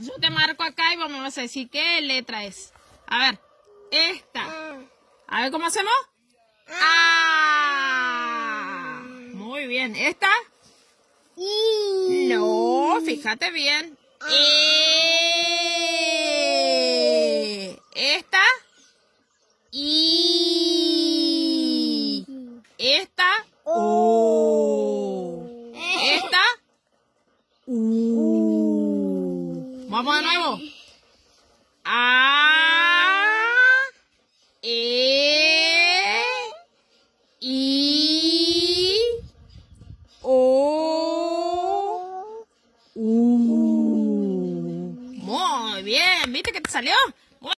Yo te marco acá y vamos a decir qué letra es. A ver, esta. A ver cómo hacemos. Ah. Muy bien. ¿Esta? No, fíjate bien. E. Esta. I. Esta. O. Esta. U. Vamos de nuevo. A. E. I. O. U. Muy bien, ¿viste que te salió?